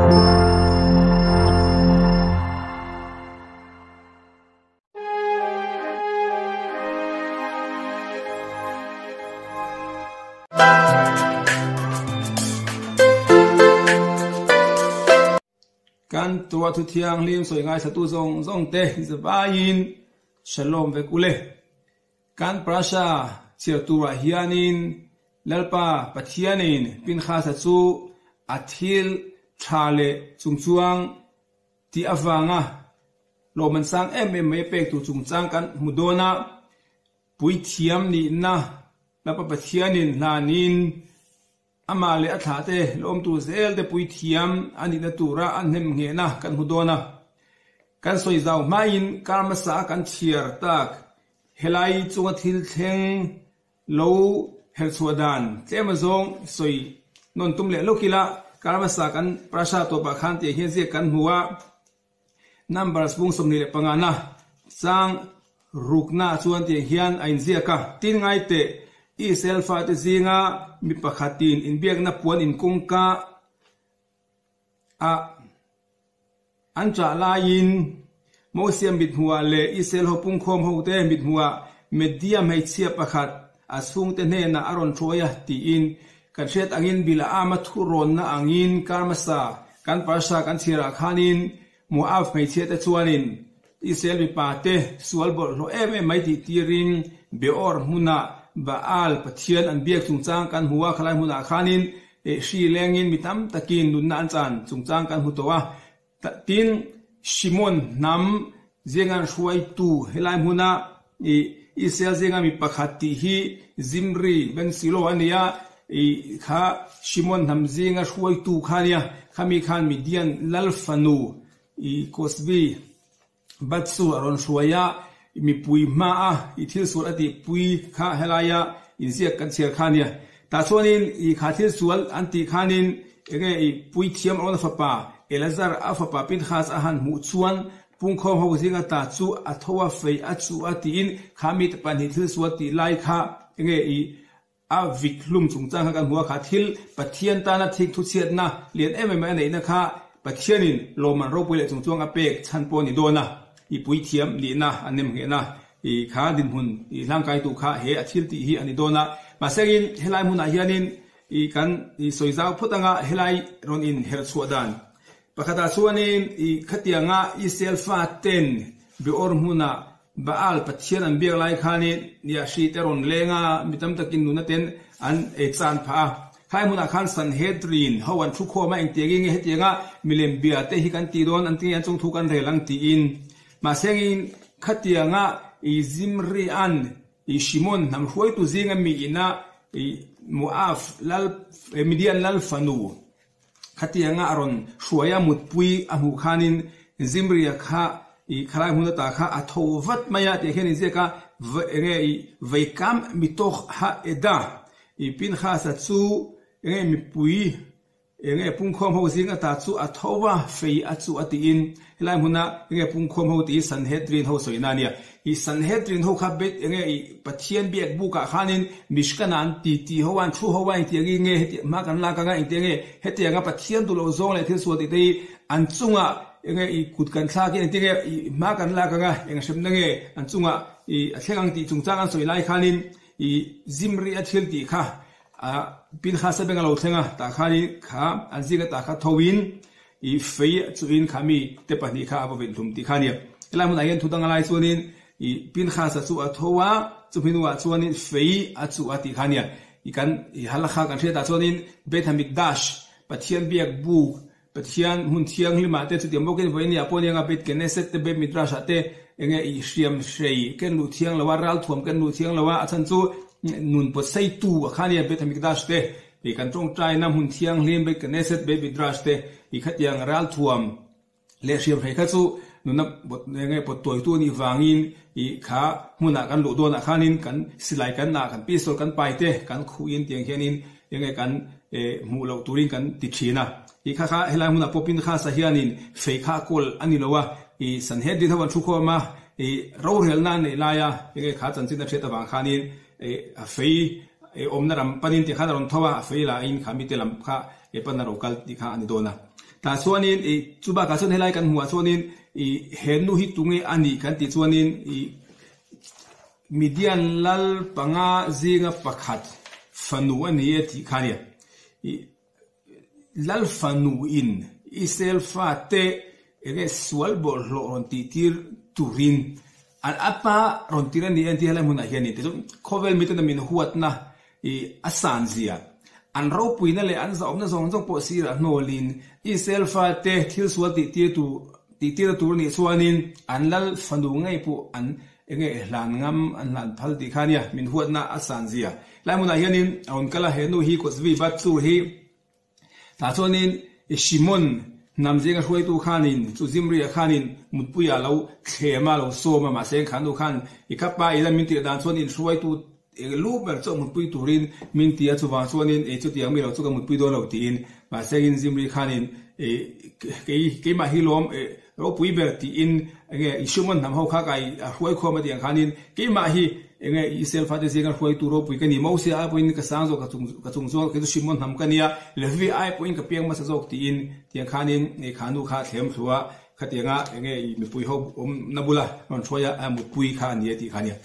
กันตัวทุเทียงลิมสวยงามสตูทรงทรงเตจะบายินฉลองเวกุเลกันปราชาเชียตัวเฮียนินเลลปาปัทยานินปินข้าสัตูอาทิล tha le chung chuang ti avanga lo man sang em em me pek tu chung chang kan, mudona, pui thiam ni na la pa pathianin na nin ama le atha te, lom tu zel te pui thiam, ani na tura an hem nge na kan, mudona. Kan soi zau main karma sa kan thier tak, helai chunga thil theng, lo hel suadan chema zong, soi non tum le lokila karma sa kan prasha to pa khan te hi je kan huwa numbers bung som ni le pangana chang rukna chuan te hian ain zia ka tin ngai te i selfa te zinga mi pakhatin in biak na puan in kungka a an cha la in mo siam bit huwa le i sel ho pung khom ho te bit huwa medium hei chia pakhat a sung te ne na aron thoya ti in kan hriat angin bila ama thu rawnna angin karmasa kan parsa kan thirah khanin muaf hmeichhiate chuanin israel mipa te sualbawlh hlaw em em mai tih beor hmunah baal pathian an biak chungchang kan hua khalai hmunah khanin e hri lengin mitam takin nunna an chan chungchang kan hmu tin shimon nam zengan hruai tu helai hmuna e israel zenga mipa khat hi zimri ben silo ania kha shimon namze nga shuai tu kharia khami khan mi dian lal i kosbi batsu aron shuaya mi pui ma a i thil sur ati pui kha helaya in zia kan sia khania. Ta chuanin i kha thil sual anti khanin ege i pui thiam on fa pa elazar afa pa pin khas ahan mu chuan pung kho ho zinga ta chu athowa fei achu atin khamit pan hi thil suati lai kha. Enge i อาวิกลุมจุงจ้างกันหัวขาทิลปะเทียนตานาทิกทุเชียดนะเลียนเอ็มเอ็มไหนนะคะปะเทียนินโลมันโรปุยเลจุงจวงอเปกชันปนิโดนะอีปุยเทียมลีนะอันนี้มึงเห็นนะอีขาดินหุ่นอีร่างกายตุขาเฮอทิลตีฮีอันนี้โดนะมาเซกินเฮไลมุนอาเฮียนินอีกันอีสวยสาวพุตังะเฮไลรอนอินเฮรสวดานปะคตาสวนินอีขติยังะอีเซลฟาเตนบิออร์มุนา baal pathian an biak lai khani ni ya shi te ron lenga mitam takin nu na ten an e chan pha hai muna khan san hedrin ho an thu kho ma eng te he nge hetianga milem bia te hi kan ti don an ti an chung thu kan re lang ti in. Ma sengin khatianga i zimri an i shimon nam huai tu zinga mi ina i muaf lal midian lal fanu khatianga aron shuaya mutpui amu khanin zimri kha i khalai huna ta kha atho vat maya te khen ze ka nge i veikam mitoch ha eda i pin kha sa chu nge mi pui nge pung khom ho zinga ta chu athowa fei a chu ati in. Helai huna nge pung khom ho ti san hedrin ho soina nia i san hedrin ho kha bet e i pathian biak bu khanin mishkanan ti ti ho thu ho ti nge ma kan la ka nga ing nge, heti nga pathian tu lo zong le thil su ti an chunga nge i kut kan tha ki ti nge i ma kan la ka nga eng shem nge an chunga i athengang ti chung chang an soi lai khanin i zimri a thil ti kha. A pin kha sa benga lo thenga ta khani kha an zinga ta kha thowin i fei chu in khami te pani kha abo vel thum ti khania ela mun ayen thudang lai chuanin i pin kha sa chu a thowa chu pinwa chuanin fei a chu a ti khania i kan i halakha kan theta chuanin bethamik dash pathian biak בתחיין הונציין למעטת את ימו כן ואין יפון ינגה בית כנסת בית מדרש עתה ינגה אישיים שי כן נותיין לווה רעל תחום כן נותיין לווה עצנצו נון פוסי תו אחן יא בית המקדש תה וכאן תרום תאי נם הונציין לין בית כנסת בית מדרש תה וכת ינג רעל תחום לשיים שי כצו นุนับบทยังไงบทตัวตัวนี้วางินอีขามุนากันหลุดโดนอาคานินกันสิไลกันนากันปีสดกันไปเตะกันคุยนเตียงแค่นินยังไงกันเอหมู่เราตัวริงกันติดขีนะ ikakha hela muna popin kha sahianin feikha kol anilowa i sanhedi thawan chukho ma i rohel nan ilaya ege kha chan chita cheta bang khanin. E afei e omna ram panin ti kha ron thawa afei la in khami te lam kha e panaro kal ti kha ani dona ta suanin e chuba ka chon helai kan huwa suanin i henu hi tunge ani kan ti chuanin i midian lal panga zinga pakhat. Fanu ani ti khania i lal fanu in. Isel fa te ege sual bol lo ron ti tir turin. An apa ron tiran ni anti hala muna hiani te khovel mitan min huat na i asan zia. An ro puina le an zaom na zong zong po sira nolin isel fa te thil sual ti tu ti tir tur ni chuanin an lal fanu ngai pu an enge hlan ngam an hlan phal ti khania. Min huat na asan zia. Lai muna hianin on kala he nu hi ko zvi bat chu hi ta chuanin shimon nam zinga huai tu khanin chu zimri khanin mutpuya lo khema lo so ma ma seng khan tu khan ikapa ila min ti dan chuanin huai tu lu ber cho mutpui turin min tia chu wa chuanin e chu tiang mi lo chu ka mutpui do lo ti in ma sengin zimri khanin e ke ke ma hilom e ro pui ber ti in nge ishumon nam ho kha kai huai kho ma tiang khanin ke ma hi enge isel fa de zinga huai tu ro pui ka ni mo se a puin ka sang zo, ka chung ka chung zo ke du shimon nam ka nia. Levi ai e puin ka piang ma sa zo ti in. Tiang khanin e khanu kha thlem thua kha tianga enge mi pui ho om nabula non choya a mu pui kha ni ti khania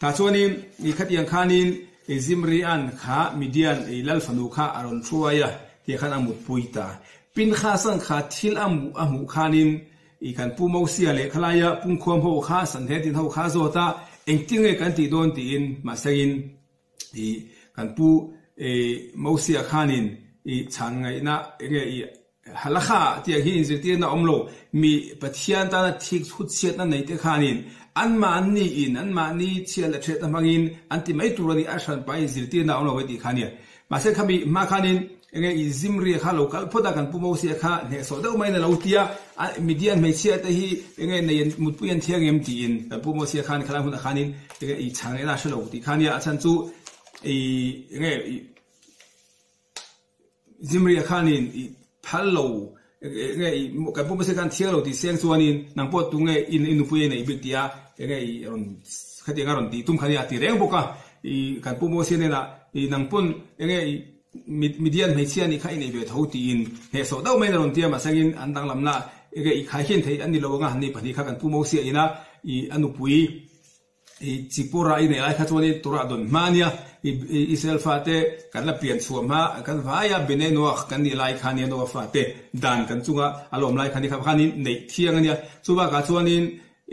ta chuanin, i kha tiang khanin e zimri an kha, midian e lal fanu kha, aron thuaya ti khan amut pui ta. Pin kha sang kha, thil amu amu khanin i kan pu mo sia le khalaya pung khom ho kha, san he tin ho kha zo ta. Eng ting e kan ti don ti in ma sagin i kan pu e mo sia khanin i chan ngai na nge i halakha ti hi in zirti na omlo mi pathian ta na thik khut siat na nei te khanin an ma ni in an ma ni chia la the ta mangin an ti mai turani ashan pai zirti na omlo we ti khania ma se khami ma khanin enge i zimri kha local phoda kan pumo si kha ne so da mai na tia. Median mai sia ta hi, enge ne mutpuyan thiang em ti in. Pumo sia khan khala hun khanin enge i chang e na shlo ti khania chan chu i, enge zimri khanin i phallo enge i kan pumo si kan thiang lo ti seng chuanin nang po tunge in in puye nei bitia enge i ron khati ngaron ti tum khani ati reng boka i kan pumo si ne na i nang pun, enge i midian chian i khai nei ve tho ti in. He so dau mai ron tiam asangin an dang lamna ege i khai hin thei ani lo nga ni pani kha kan pu mo sia ina. I anu pui, i chipura i nei ai kha choni tura don mania i isel fate, kan la pian chu ma kan vaya bene noach, kan ni lai khani no fate. Dan kan chunga alom lai khani kha khani nei thiang ania chuba ka chuanin,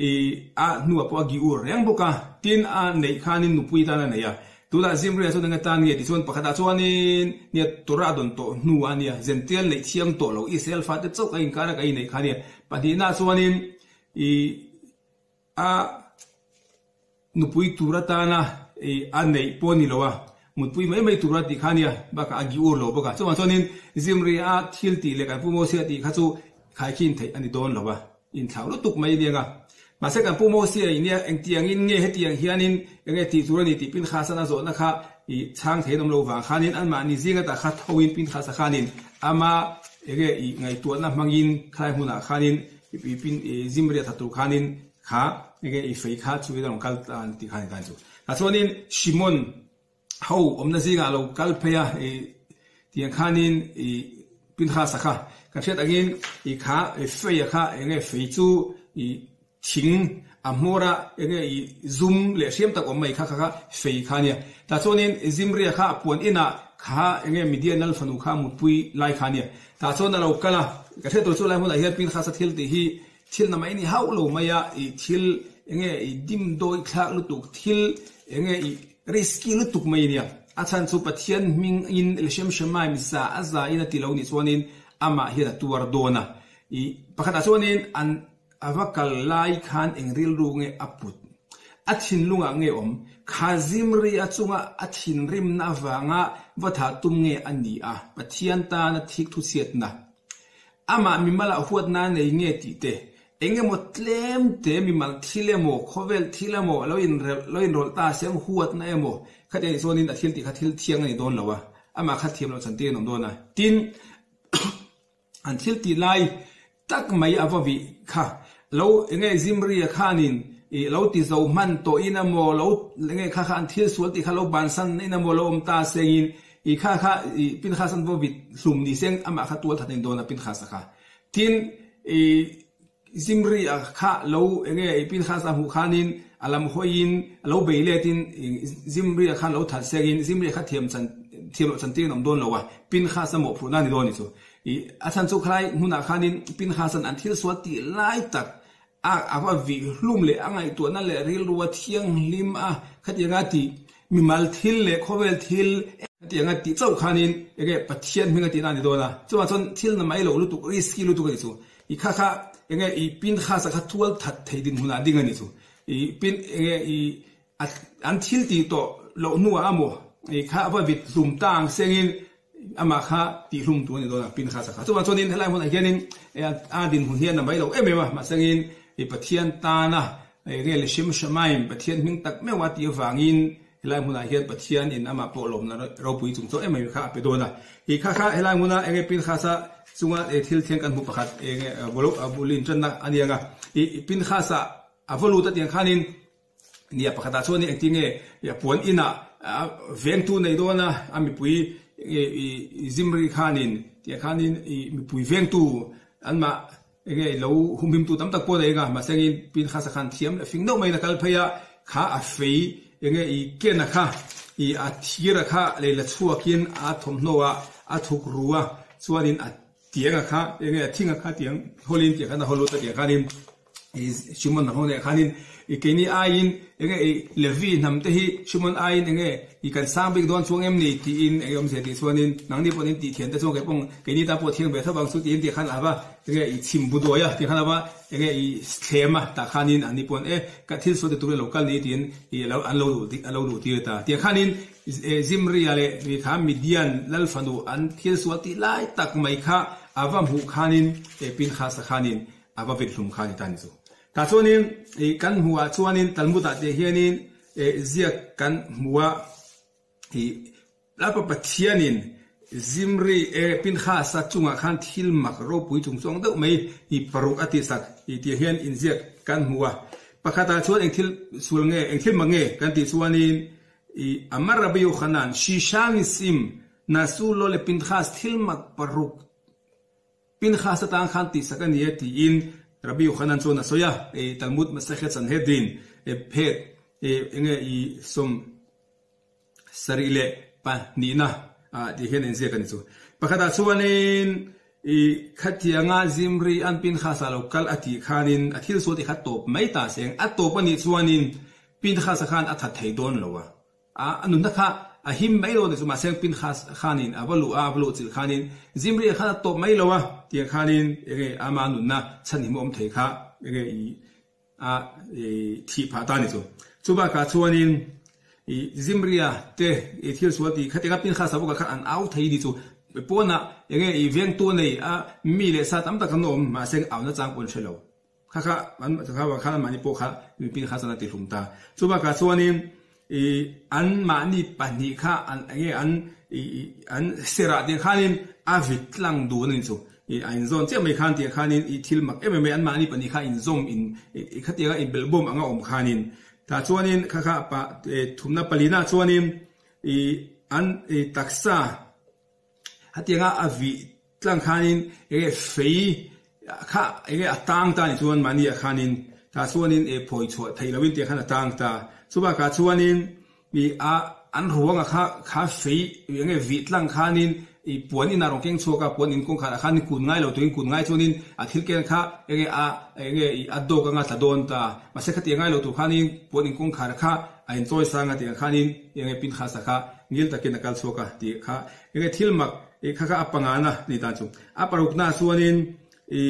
i a nuwa po gi u reng boka. Tin a nei khanin nu pui ta na nei ya tula zimri so nga tan nge ti chon pakhata chuanin nia tura don to nu ania zentel nei thiang to lo isel fa te chok ain kara kai nei khania padi na chuanin i, a, nupui tura ta na, i, an nei poni lowa mutpui mai mai tura ti khania baka agi ur lo baka chuan chuanin zimri a thil ti le ka pu mo sia ti kha chu, khai khin thei ani don lowa in thau lo tuk mai dia มาเสกันปูโมเสียอินเนี่ยเองเตียงอินเงี้ยเตียงเฮียนินเอ็งตีสุรนิติปินข้าสนาโซนะคะอีช่างเทนมโลวังข้านินอันมานิซิงกันตาข้าทวินปินข้าสข้านินอามาเอ็งอีไงตัวนับมังยินใครหุนาข้านินอีปินเอจิมเรียทัตุข้านินข้าเอ็งอีเฟย์ข้าช่วยดังกัลตันติข้านินกันจูแต่ส่วนนินชิมอนเฮาอมนาซิงห์เรากัลเพียเอเตียงข้านินอีปินข้าสข้ากันเช่นอันนี้อีข้าเอฟเฟย์ข้าเอ็งเอฟเฟย์จูอี thing à, a mora enge zoom le siam tak om mai kha kha kha fei kha ne ta chonin zim ria kha puan ina à, kha enge media nal fanu kha mu pui lai kha ne ta chon na lo kala ka the to cho lai mu la hian pin kha sa thil ti hi. Thil na mai ni hau lo maya i thil enge i dim doi thak lu tuk thil enge i riski lu tuk mai ne a chan chu pathian ming in le shem shamai mi sa aza ina à tilawni chonin ama hi la tuar dona i pakhat a chonin an avakal lai khan engril ru nge aput athin lunga nge om khazim ri achunga athin rim na wanga watha tum nge ani a pathian ta na thik thu siat na ama mimala huat na nei nge ti te enge mo tlem te mi mal thile mo khovel thile mo lo in lo in rol ta sem huat na emo khate so nin athil ti khathil thiang ni don lawa ama khathiam lo chante nom dona tin an thil ti lai tak mai avavi kha lo nge zimri khanin i lo ti zo man to ina mo lo nge kha khan thil sual ti kha lo ban san ina mo lo om ta sengin i kha kha i pin kha san bo bit hlum ni seng ama kha tual thatin dona pin kha sa kha tin e zimri a kha lo enge pin kha sa hu khanin alam hoin lo beile tin zimri a kha lo that segin zimri kha thiam chan thiam chan tin om don lo wa pin kha sa mo phu na ni do ni อาจารย์สุขไรนุนาคานินปินฮาสันอันที่สวัสดีไล่ตักอาอาว่าวิลุ่มเลยอ่างไอตัวนั่นเลยรีรัวเที่ยงลิมอะขัดยังไติมีมาลทิลเลยขวเวลทิลขัดยังไติเจ้าคานินเอกปัจเจียนมีกันตีนั่นดีตัวนะจังหวะจนทิลนั่นไม่หลงลุตุกริสกิลุตุกันสูอีข้าข้าเอกอีปินฮาสักขัดทวลทัดเทยดินหุนาดิ่งกันสูอีปินเอกอีอันทิลตีโตหลงนัวอะมัวอีข้าอาวิดซุ่มต่างเสีงิน ama kha ti hlum tu ni do na pin kha sa kha chuwa chonin helai huna hianin eh, a din hun hian na mai lo em em ma sangin i eh, pathian ta na eh, rel shim shamaim pathian ming tak me wa ti wangin helai huna hian pathian in ama po lom na ro pui chung. Cho em em kha pe do na. I kha kha, helai huna enge pin kha sa chunga e thil thiang kan mu pakhat enge bolok abulin chan na anianga i pin kha sa avalu ta tiang khanin nia pakhata choni acting e ya puan ina veng tu nei do na ami pui zimri khanin. Tia khanin puiveng tu. Anma ege lo humim tu tam tak po dega ma sengin pin khasa khan thiam. La fing no mai la kal phaya kha a fei. Ege i ken kha. I a thira kha le la chua kin a thom nowa a thuk ruwa chuanin a tiang kha. Ege thinga kha tiang holin tia kana holu ta tia kanin shimon hone khanin i keni ain enge levi nam te hi shimon ain enge i kan sang big don chuang em ni ti in enge om se ti chuanin nang ni ponin ti thian te chuang ke pong po thiang be bang su ti in ti khan aba enge i ya ti khan aba enge i ta khanin ani pon e ka so te tu local ni tin i lo an lo ti an lo ti ti zimri ale mi kha midian lal fanu an thil so ti lai tak mai kha avam hu khanin e pin kha sa khanin ta chuanin e kan huwa chuanin talmuda te hianin e zia kan huwa hi lapa pathianin zimri e pin kha sa chunga khan thil mak ro pui chung chong deuh mai hi paruk ati sak i ti hian in zia kan huwa pakhata chuan eng thil sul nge eng thil mange kan ti chuanin i amar rabiu khanan shishang sim nasu lo le pin khas thil mak paruk pin khas ta khan ti sakani ti in Rabbi Yochanan Chona Soya, e Talmud Masachet Sanhedrin, e Pe, e inge i som sarile pa nina, a di hen en zekan isu. Pakata suwanin, i khatia nga zimri an pin khasa lo kal ati khanin athil so ti khat top mai ta seng at top ani chuanin pin khasa khan atha thei don lowa a anun na kha A himmailo nizo maseng pinhas hanin, avalu avalu tsilhanin, zimriya khatatopmailo a tiyakhanin, yeghe amanunna sanhimo omteka yeghe i a i ti patani zo chuba ka tsuhanin i zimria te i thiel swati khatikapinhasa bukakha an autayi nizo bepona yeghe i veng tunai a mile sata mtakhanom maseng aonatsang onshelo, kaka mtakha wakhanamani pokha i pinhasana tilunta, tsu baka tsuhanin. I an mani pani kha, an ange an, i an sera de khanin avit lang du nin chu. I ein zon che mai khan ti khanin, i thil mak em em an mani pani kha in zom in, i khatia in belbom anga om khanin. Ta chuanin, kha kha pa e, thumna palina chuanin, i, an i taksa hatianga avi tlang khanin e fei, kha e atang ta ni chuan mani khanin. Ta chuanin e phoi chho theilawin te khan atang ta chuba ka chuanin, mi a, an ruanga kha kha fei, enge vi tlang khanin, i puan in arong keng choka puan in kong khara khan kun ngai lo tuin kun ngai chunin a thil ken kha, enge a, enge i addo ka nga tadon ta, ma se khati ngai lo tu khanin, puan in kong khara kha, a enjoy sanga ti khanin, enge pin kha sa kha, ngil takin akal choka ti kha. Enge thil mak e kha kha apanga na, ni ta chu. Aparuk na chuanin, i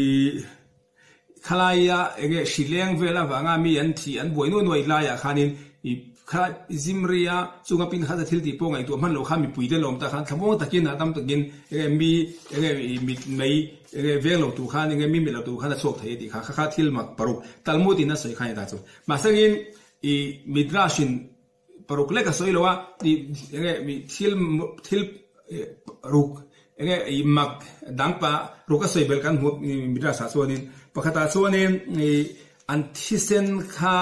khalaya enge shileng vela wanga mi an thi, an nuôi noi à ya khanin i kha zimria chunga pin kha thil ti pongai tu man lo kha mi puide lom ta khan thamo takin adam takin enge mi enge mi mai enge veng lo tu khan enge mi mi lo tu khan chok thai ti kha kha thil mak paru talmud ina soi khai ta chu masangin i midrashin paruk le ka soi lo wa i enge mi thil thil ruk enge i mak dangpa ruka soi bel kan hu midrasa so nin pakhata so nin an thisen kha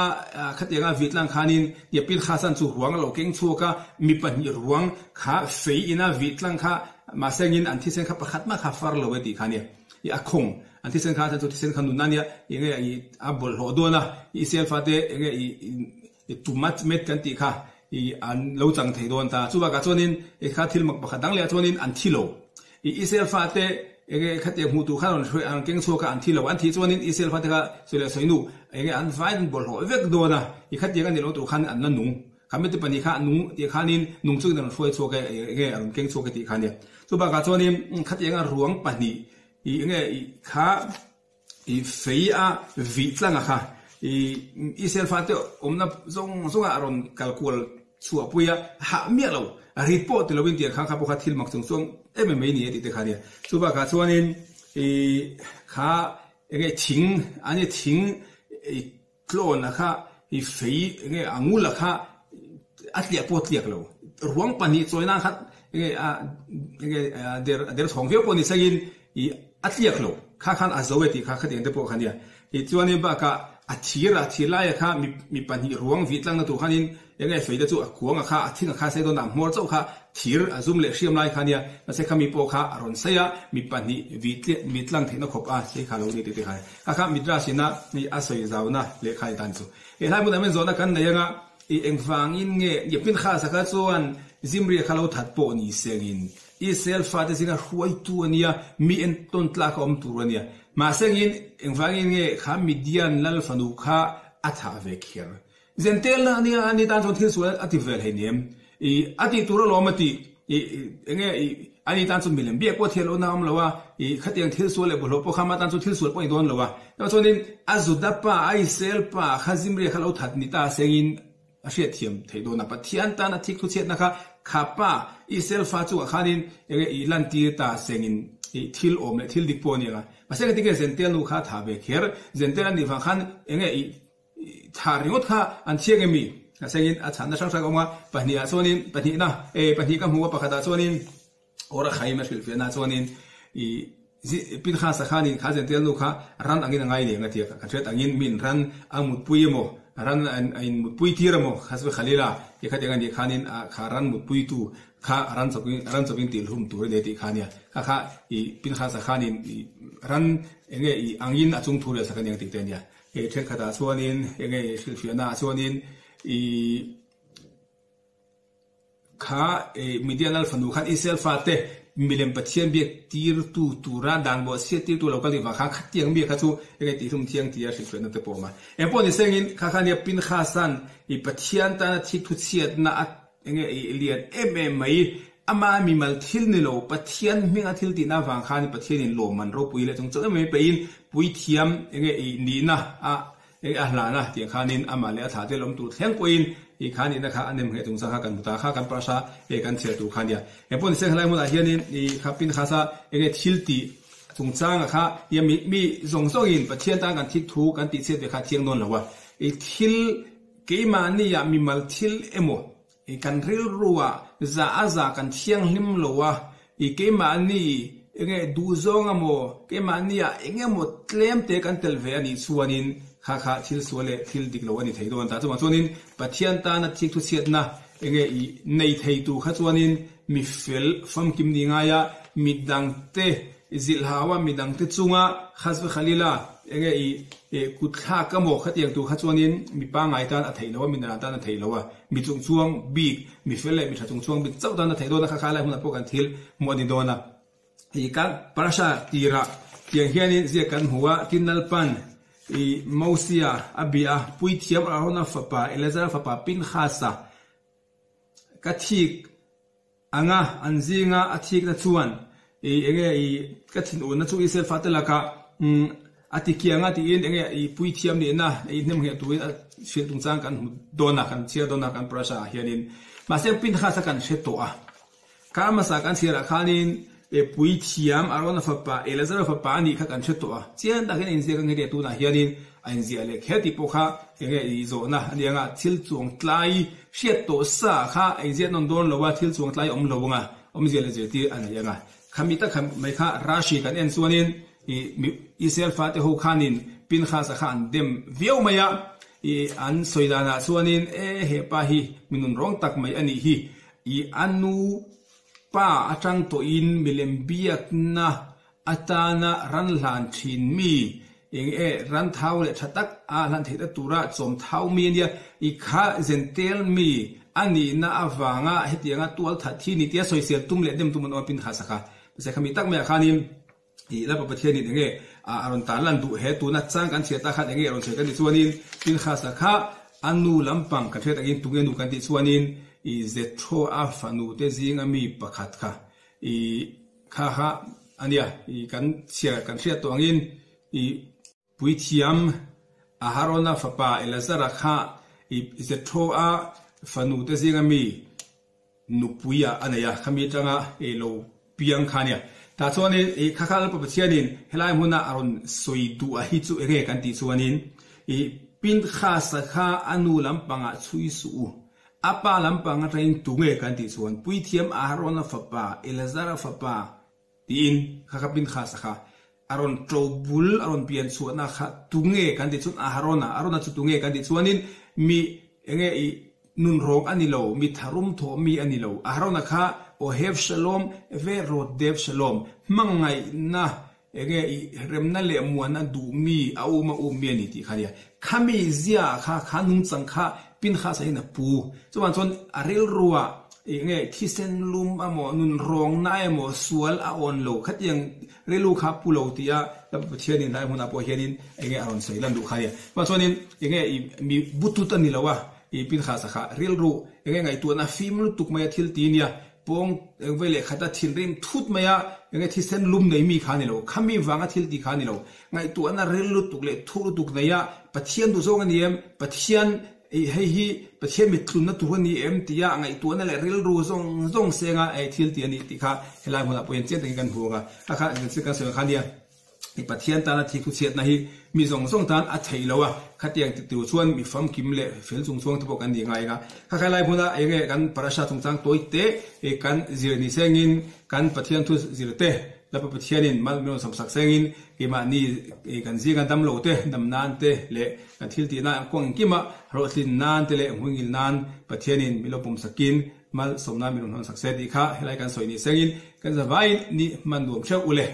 khatenga vitlang khanin ya pil khasan chu huang lo keng chu ka mi pani ruang kha fei ina vitlang kha ma sengin an thisen kha pakhat ma kha far lo ti khania ya khong an thisen kha chan chu thisen kha nun nania inge i abol ho do na i sel fate inge i tu mat met kan ti kha i an lo chang thei don ta chuwa ka chonin e kha thil mak pakhat dang le chonin an thilo i sel fate ege khat ek mutu khan hui an keng so ka an thilo an thi chuanin i sel fataka sule soinu ege an vain bol ho vek do na. I khat ek an lo tu khan an na nu kami te pani kha nu, ti khanin nung chu den phoi chu ka ege an keng chu ka ti khan ya chu ba ka chuanin mm, khat ek an ruang pani i ege i kha, i feia vi tlanga kha. I mm, i sel fate omna zong zong aron kalkul chua puya. Ha mi lo. Report lo bin ti kha kha po kha thil mak chung chung 애매매니에 디데카리아 수바 가수원인 이가 이게 팅 아니 팅이 클로나카 이 페이 이게 앙울라카 아틀리아 포틀리아클로 ruang pani soina khat ge ge der der thongveo poni sagin i atliaklo kha khan azoweti kha khatin de po khania i chuani ba ka a thira thila ya kha mi mi pani ruang vi tlang tu khanin enge feida chu a kuanga kha a thinga kha se do na mor chau kha thir azum le hriam lai khania na se kha mi po kha aron saya mi pani vi tle mi tlang theina khop a se kha lo ni ti ti kha kha kha midra sina ni asoi zauna le khai tan chu e lai mu na men zona kan na yanga i eng fang in nge ye pin kha saka chuan zimri khalo that po ni sengin i self fa te singa huai tu ania mi en ton tla ka om tu ania ma sengin ingfangin ge kha midian lal fanu kha atha vek hier zentel na ni ani tan so thil sual ati vel he nem i ati tura lo mati i nge ani tan so milen bi ko thelo na am lo wa i khatyang thil sual le bolo po kha ma tan so thil sual po idon lo wa. Na so ni azuda pa ai sel pa khazim re khalo that ni ta sengin ashe thiam theido na pa. Thian ta na thik thu chet na kha kha pa i sel fa chu khanin e, i lan ti ta sengin. I thil om le thil dik po ni ga paseng ti ke zentel nu kha tha ani fa khan enge i an thieng mi sengin a chan na sang sang oma pahnia chonin pahni na e pahni ka huwa pakhata chonin ora khai ma shil fe na chonin i pin kha sa khanin kha zentel nu kha ran angin ngai le nga tia ka thret angin min ran amut puimo ran in mut pui tira mo khasbe khalila ye khate gan di khanin a kharan mut pui tu kha ran chok ran chok in til hum tur de ti khania kha kha, i pin kha sa khanin i ran, enge i angin achung thur sa kan yang ti ten ya e the kha khata chuanin enge sil fiana chuanin i kha e medianal fanu khan isel fa te, milem pathian biak tir tu tura dang bo se tir tu lokali wa kha khatiang bi kha chu, enge ti thum thiang tia sil fe na te poma e po ni sengin kha kha ne pin kha san, i pathian ta na thi thu chiat na เองยเลียนเอ็มเอ็มไหมอามามีมัลทิลนี่โลปะเทียนมิงาทิลตีนาฟังคานี่ปะเทียนนิโลมันรบปุยเลยจงเจอไมไปอินปุยเทียมเองยนีนะอะเอออาลานะเตียงคานี่อามาเลอถาเตลมตูเทียงปุยนอีคานี่นะครับอันเนมเหตุงสังการบุตาข้ากันประชาเอกันเสียตูคานเดียเอ็ปนเสียงอะไรมุตาเฮียนินอีขับปินข้าซาเอเงทิลตีจงจังอะค่ะยังมีมีส่งส่งอินปะเทียนต่างกันทิศทูกันติดเสียเบคาเทียงนนหรอวะอีทิลเกี่ยมันนี่ยามีมัลทิลเอโม e kan ril ruwa za aza kan thiang hlim lowa e ke mani enge du zonga mo ke mani ya enge mo tlem te kan telve ani suanin kha kha thil suale thil dik lowani theido an ta chuma chuanin pathian ta na thik thu siat na enge i nei thei tu kha chuanin mi fel fam kim ni nga ya mi dang te zil hawa mi dang te chunga, khas ve khalila, enge i e kutha ka mo kha tiang tu kha chuanin mi pa ngai tan a thei lo mi na tan a thei wa mi chung chuang bi mi fele, mi tha chung chuang bi chau tan a thei na kha kha la a po kan thil, mo ni dona. I kan parasha tira, tiang hianin zia kan huwa kinal pan, i mausia, abia, pui thiam a hona fapa elazar fapa pin khasa. Ka thik, anga anzinga athik na chuan i enge i ka thin u na chu i sel fatela ka um ati kianga ti in enge i pui thiam ni na i nem nge tu a shil tung chang kan dona kan chia dona kan prasa hianin ma se pin kha sa kan she to a ka ma sa kan sira khanin e pui thiam arona fa pa elazar fa pa ni kha kan she to a chian da gen in se kan nge tu na hianin ein zia le kheti po kha enge i zo na ani anga thil chuang tlai hriat to sa kha ei zia non don lowa thil chuang tlai om lowanga om zia le je ti ขมิตะขมไม่ค่าราชีกันเอ็นส่วนนินอิสรเซลฟาติฮูขานินปินข้าสักขันเดมวิยวมายาอันสวยดานาส่วนนินเอเฮปาฮีมินุนร้องตักไม่อันนี้ฮีอีอันนูป้าอาจารย์ตัวอินมิเลมเบียกนะอาตานะรันหลานชินมีเองเอรันเท้าเลยชะตักอาลันเทตตุระสมเท้ามีเนี่ยอีข้าเซนเตลมีอันนี้น่าอวังอะเหตุยังตัวทัดที่นิตยสวยเสียตุ้มเล็ดเดมตุ้มันอปินข้าสักขั sẽ không bị tắc mẹ khan im. Thì là pa thiên nhìn nghe à rồi ta lần đủ hết tu nát sang căn chia ta khát nghe na chang kan cheta khat nge aron se kan chuanin pin kha sakha anu lampang ka thet agin tunge nu kan ti chuanin i ze tho a fanu te zinga mi pakhat kha. I kha ha ania i kan chia kan thria to angin i puithiam a harona fapa elazara kha. I ze tho a fanu te zinga mi nupuya anaya khami tanga e lo piang khania ta chuanin i kha kha pa chianin helai huna aron soi du a hi chu ege kan ti chuanin. I pin kha sa kha anu lampanga chui su apa lampanga train tunge kan ti chuan. Puithiam a harona fapa elazara fapa. Tin kha pin kha sa kha. Aron trobul aron pian chuana kha tunge kan ti chun a arona chu tunge kan ti chuanin. Mi enge i nun rong ani lo mi tharum tho mi ani lo a harona kha o hev shalom ve ro dev shalom mangai na enge i remna le muana du mi au ma u mi ani ti khania khami zia kha khanung chang kha pin kha sai na pu chuan chon aril ruwa enge thisen lum amo nun rong na emo sual a on lo khatiang relu kha pu lo tia la pathianin lai huna po hianin enge aron sai lan du khania ma chonin enge mi butut ani lawa i pin kha sa kha ril ru enge ngai tu na film lu tuk mai thil tinia pong vele khata thil rim thut maya enge thisen lum nei mi khani lo khami wanga thil ti khani lo ngai tu ana ril lu tuk le thu lu tuk naya pathian du zong ani em pathian hei hi pathian mi tlun na tu ni em tia ngai tu na le ril ru zong zong senga ai thil ti ani ti kha helai hona poin chen te kan huanga akha se ka se ติปเทียนตานาทีคุเชียนนะฮีมีสองส่งตานอัดเฉยแล้ววะขัดยังติดตัวชวนมีฟัมกิมเล่เฟลส่งส่งทุกกันยังไงกะข้าใครไล่พูดนะเองกันประชาชนสังตัวเตะเอกันจีรนิเซงินกันปเทียนทุสจีรเตะแล้วปเทียนินมันมีสมสักดิ์เซงินกิมานี่เอกันจีกันดำโลเตะดำนานเตะเล่กันทิลตีนากวงกิมะรถลินนานเตะเละหุ่นกินนานปเทียนินมีลมปุ่มสกินมันสมนามีลมสักเซติค่ะให้ไล่กันสวยนิเซงินกันสบายนี่มันดวงเชื่ออุเล่